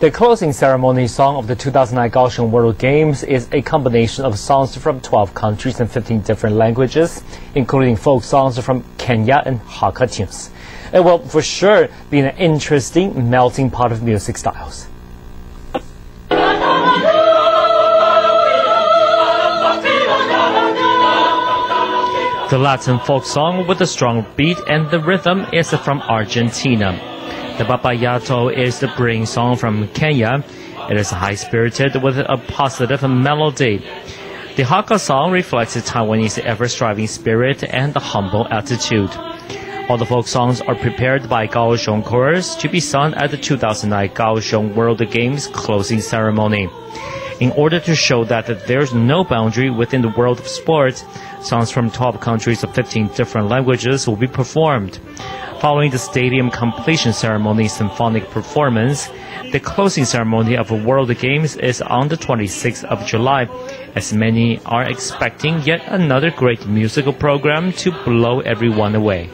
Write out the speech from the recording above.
The closing ceremony song of the 2009 Kaohsiung World Games is a combination of songs from 12 countries and 15 different languages, including folk songs from Kenya and Hakka tunes. It will for sure be an interesting melting pot of music styles. The Latin folk song with a strong beat and the rhythm is from Argentina. The Babayato is the spring song from Kenya. It is high-spirited with a positive melody. The Hakka song reflects the Taiwanese ever-striving spirit and the humble attitude. All the folk songs are prepared by Kaohsiung Chorus to be sung at the 2009 Kaohsiung World Games closing ceremony. In order to show that there's no boundary within the world of sports, songs from 12 countries of 15 different languages will be performed. Following the stadium completion ceremony symphonic performance, the closing ceremony of World Games is on the 26th of July, as many are expecting yet another great musical program to blow everyone away.